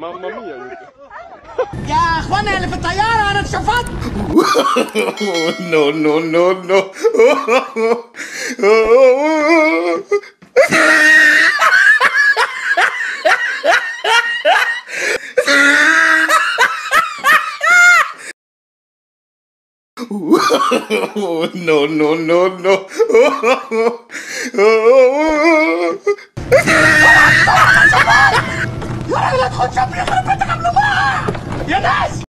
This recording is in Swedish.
Mamma mia Jocke. يا اخوانا اللي في الطياره انا اتشفطت no, no, no, no. no, no, no, no. يا ناس!